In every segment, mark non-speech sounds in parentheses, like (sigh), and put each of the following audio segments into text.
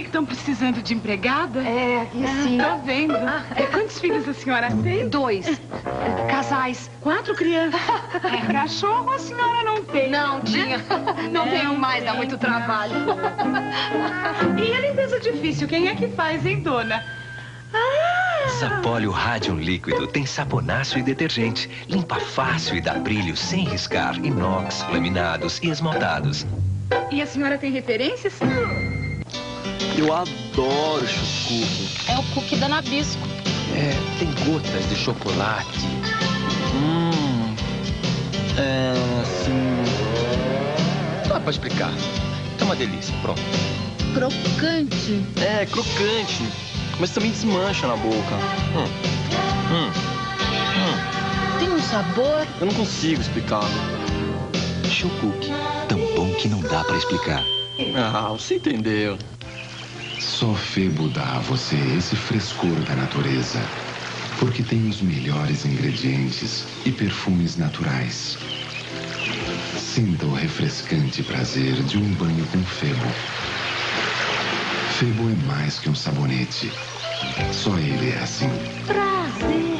aqui que estão precisando de empregada? É, aqui ah, sim. Tô vendo. Ah, é. Quantos filhos a senhora tem? Dois. Casais. Quatro crianças. É, cachorro a senhora não tem. Não, tinha. Não é, tenho mais, dá muito trabalho. E a limpeza difícil, quem é que faz, hein, dona? Ah! Sapólio Radium líquido tem saponáceo e detergente. Limpa fácil e dá brilho sem riscar. Inox, laminados e esmaltados. E a senhora tem referências? Eu adoro chucuco. É o cookie da Nabisco. É, tem gotas de chocolate. Hum. É, assim... Não dá pra explicar. É uma delícia, pronto. Crocante. É, crocante. Mas também desmancha na boca. Hum. Hum. Hum. Tem um sabor... Eu não consigo explicar. Chocuque. Tão bom que não dá pra explicar. Ah, você entendeu. Só Febo dá a você esse frescor da natureza. Porque tem os melhores ingredientes e perfumes naturais. Sinta o refrescante prazer de um banho com Febo. Febo é mais que um sabonete. Só ele é assim. Prazer,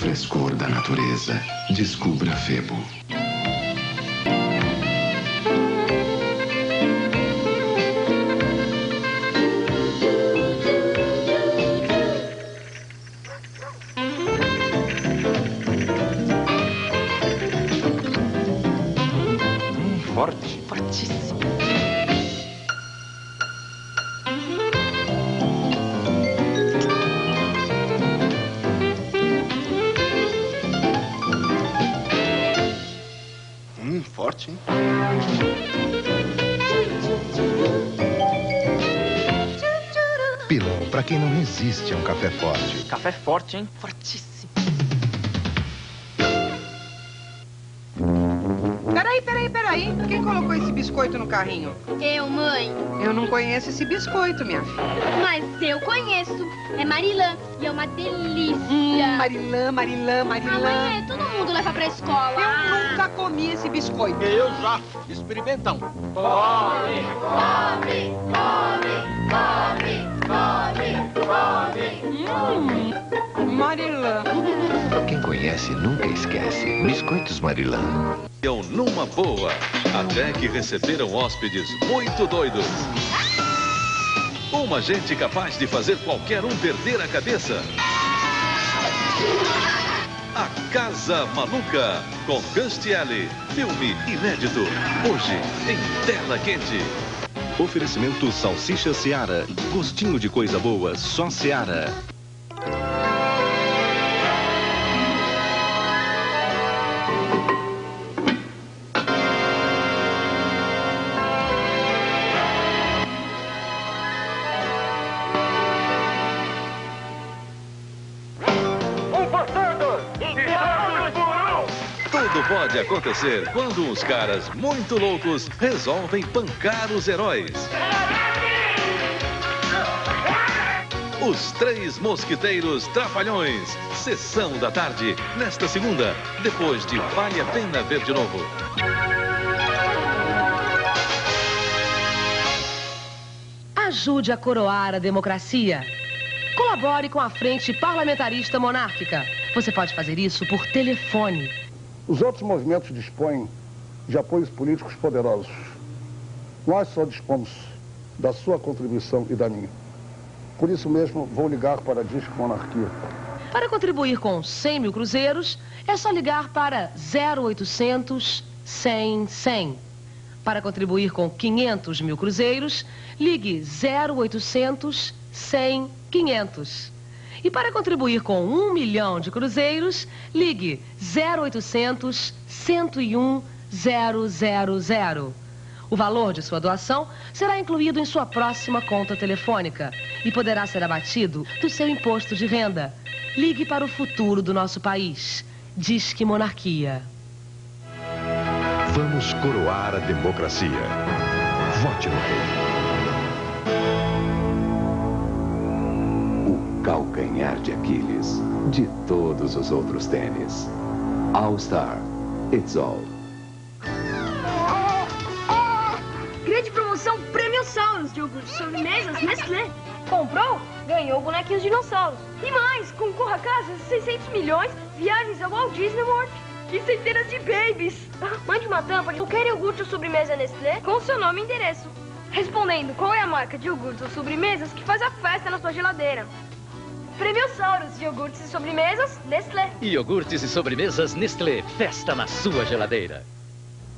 frescor da natureza. Descubra Febo. Resiste a um café forte. Café forte, hein? Fortíssimo. Peraí, peraí, peraí. Quem colocou esse biscoito no carrinho? Eu, mãe. Eu não conheço esse biscoito, minha filha. Mas eu conheço. É Marilã e é uma delícia. Hum, Marilã, Marilã, Marilã. Amanhã todo mundo leva pra escola. Eu ah. nunca comi esse biscoito. Eu já. Experimentam. Come, come, come, come, come, come. Hum, Marilã. Quem conhece nunca esquece. Biscoitos Marilã. Numa boa, até que receberam hóspedes muito doidos. Uma gente capaz de fazer qualquer um perder a cabeça. A Casa Maluca, com Castielli. Filme inédito. Hoje, em tela quente. Oferecimento Salsicha Seara. Gostinho de coisa boa, só Seara. Pode acontecer quando uns caras muito loucos resolvem pancar os heróis. Os Três Mosquiteiros Trapalhões. Sessão da tarde, nesta segunda, depois de Vale a Pena Ver de Novo. Ajude a coroar a democracia. Colabore com a Frente Parlamentarista Monárquica. Você pode fazer isso por telefone os outros movimentos dispõem de apoios políticos poderosos. Nós só dispomos da sua contribuição e da minha. Por isso mesmo, vou ligar para a Disque Monarquia. Para contribuir com 100 mil cruzeiros, é só ligar para 0800 100 100. Para contribuir com 500 mil cruzeiros, ligue 0800 100 500. E para contribuir com um milhão de cruzeiros, ligue 0800 101 000. O valor de sua doação será incluído em sua próxima conta telefônica e poderá ser abatido do seu imposto de renda. Ligue para o futuro do nosso país. Disque Monarquia. Vamos coroar a democracia. Vote no rei. De Aquiles de todos os outros tênis. All Star. It's all. Grande promoção Prêmio Sauros de iogurte sobremesas Nestlé. Comprou? Ganhou bonequinhos dinossauros. E mais, concorra a casa 600 milhões, viagens ao Walt Disney World e centenas de babies. (laughs) Mande uma tampa de qualquer iogurte ou sobremesa Nestlé com seu nome e endereço. Respondendo qual é a marca de iogurtes ou sobremesas que faz a festa na sua geladeira. Prêmio Sauros, iogurtes e sobremesas Nestlé. Iogurtes e sobremesas Nestlé. Festa na sua geladeira.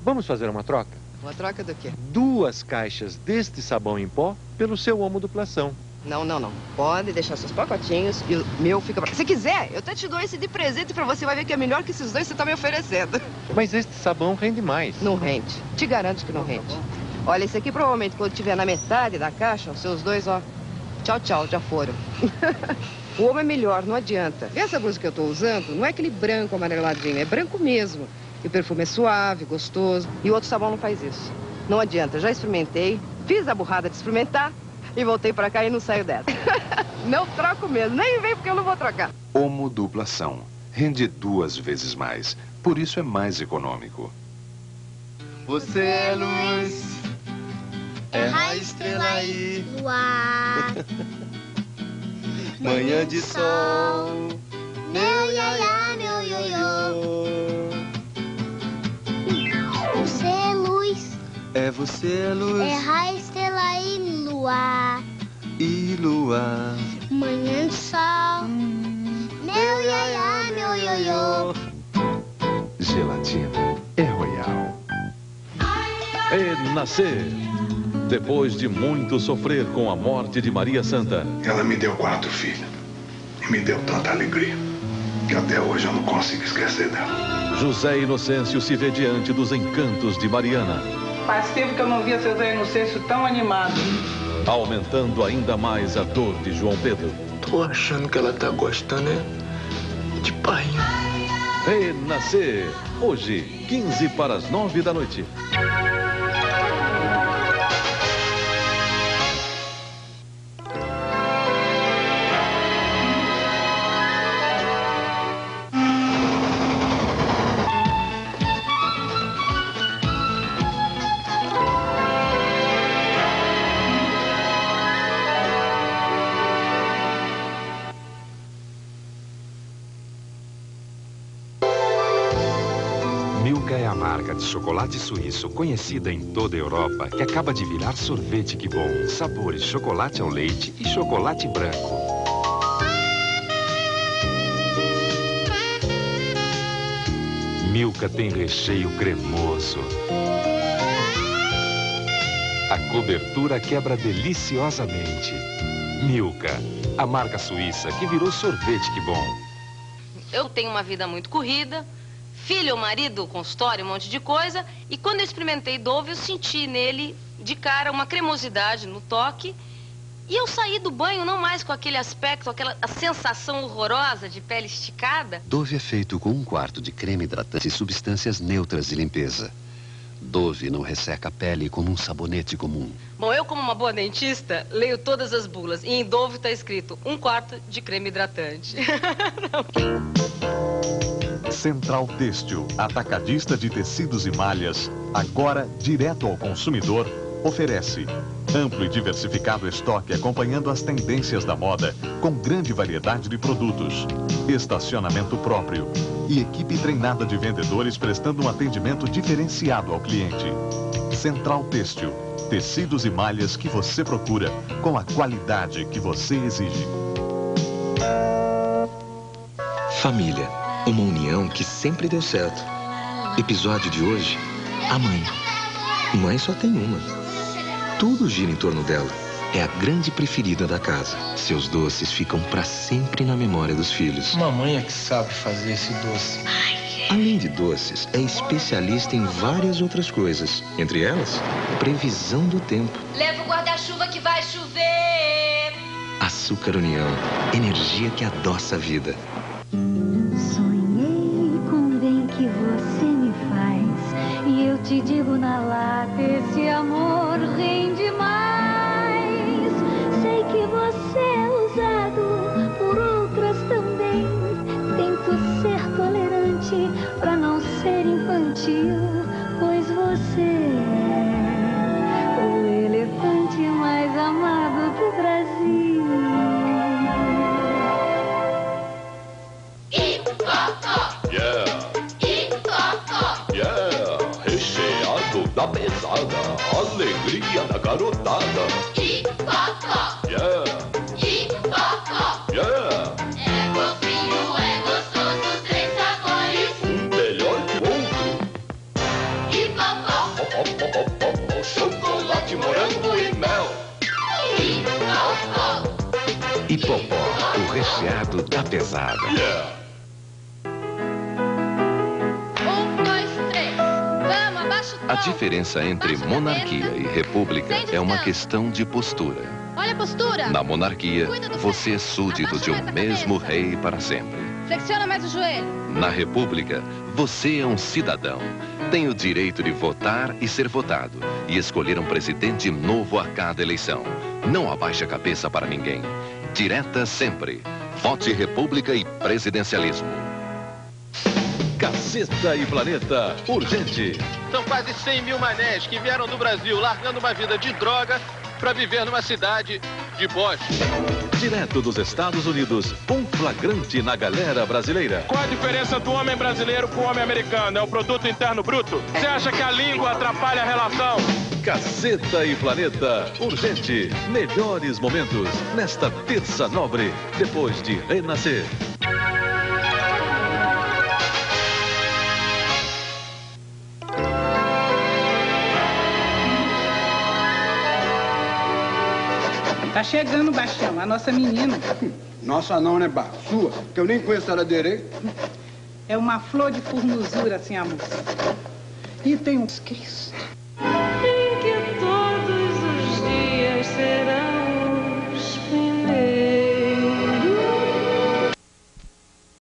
Vamos fazer uma troca? Uma troca do quê? Duas caixas deste sabão em pó pelo seu homo duplação. Não, não, não. Pode deixar seus pacotinhos e o meu fica pra... Se quiser, eu até te dou esse de presente pra você. Vai ver que é melhor que esses dois que você tá me oferecendo. Mas este sabão rende mais. Não rende. Te garanto que não rende. Olha, esse aqui provavelmente quando tiver na metade da caixa, os seus dois, ó. Tchau, tchau, já foram. (laughs) o homem é melhor, não adianta. Essa blusa que eu tô usando não é aquele branco amareladinho, é branco mesmo. E o perfume é suave, gostoso. E o outro sabão não faz isso. Não adianta, já experimentei, fiz a burrada de experimentar e voltei pra cá e não saio dessa. (laughs) não troco mesmo, nem vem porque eu não vou trocar. Homo duplação. Rende duas vezes mais. Por isso é mais econômico. Você é luz, é a estrela aí. Luar. (laughs) Manhã de sol, Meu iaiá, meu ioiô. Você é luz, é você é luz é raio, estrela e luar. e lua. Manhã de sol. Meu iaiá, meu ioiô. Gelatina é royal. Renascer. Depois de muito sofrer com a morte de Maria Santa, Ela me deu quatro filhos. E me deu tanta alegria. Que até hoje eu não consigo esquecer dela. José Inocêncio se vê diante dos encantos de Mariana, Faz tempo que eu não via seu Zé Inocêncio tão animado. aumentando ainda mais a dor de João Pedro. Tô achando que ela tá gostando, né? De pai. Renascer. Hoje, 15 para as 9 da noite. Chocolate suíço conhecida em toda a Europa que acaba de virar sorvete que bom. Sabores chocolate ao leite e chocolate branco. Milka tem recheio cremoso. A cobertura quebra deliciosamente. Milka, a marca suíça que virou sorvete que bom. Eu tenho uma vida muito corrida, filho, marido, consultório, um monte de coisa. E quando eu experimentei Dove, eu senti nele, de cara, uma cremosidade no toque. E eu saí do banho não mais com aquele aspecto, aquela sensação horrorosa de pele esticada. Dove é feito com um quarto de creme hidratante e substâncias neutras de limpeza. Dove não resseca a pele como um sabonete comum. Bom, eu como uma boa dentista, leio todas as bulas. E em Dove está escrito um quarto de creme hidratante. (laughs) Central Têxtil, atacadista de tecidos e malhas, agora direto ao consumidor, oferece amplo e diversificado estoque acompanhando as tendências da moda, com grande variedade de produtos, estacionamento próprio e equipe treinada de vendedores prestando um atendimento diferenciado ao cliente. Central Têxtil, tecidos e malhas que você procura com a qualidade que você exige. Família, uma união que sempre deu certo. Episódio de hoje: a mãe. Mãe só tem uma. Tudo gira em torno dela. É a grande preferida da casa. Seus doces ficam para sempre na memória dos filhos. Mamãe é que sabe fazer esse doce. Além de doces, é especialista em várias outras coisas. Entre elas, previsão do tempo. Leva o guarda-chuva que vai chover. Açúcar União, energia que adoça a vida. Digo na lata, esse amor rende mais. Alegria da garotada. Yeah, yeah, É fofinho, é gostoso, três sabores. um melhor que o outro. Oh, oh, chocolate, morango e mel. e popó. E Popó, o recheado da pesada. Yeah. A diferença entre monarquia e república é uma questão de postura. Olha a postura. Na monarquia, você é súdito de um mesmo rei para sempre. Flexiona mais o joelho. Na república, você é um cidadão. Tem o direito de votar e ser votado. E escolher um presidente novo a cada eleição. Não abaixe a cabeça para ninguém. Direta sempre. Vote República e Presidencialismo. Gazeta e Planeta, urgente. São quase 100 mil manés que vieram do Brasil largando uma vida de droga para viver numa cidade de bosta. Direto dos Estados Unidos, um flagrante na galera brasileira. Qual a diferença do homem brasileiro com o homem americano? É o produto interno bruto? Você acha que a língua atrapalha a relação? Gazeta e Planeta, urgente. Melhores momentos nesta terça nobre, depois de renascer. Tá chegando, Baixão, a nossa menina. (laughs) Nossa não, né, Bá? Sua, que eu nem conheço ela direito. É uma flor de formosura, assim, a moça. E tem uns Cristo.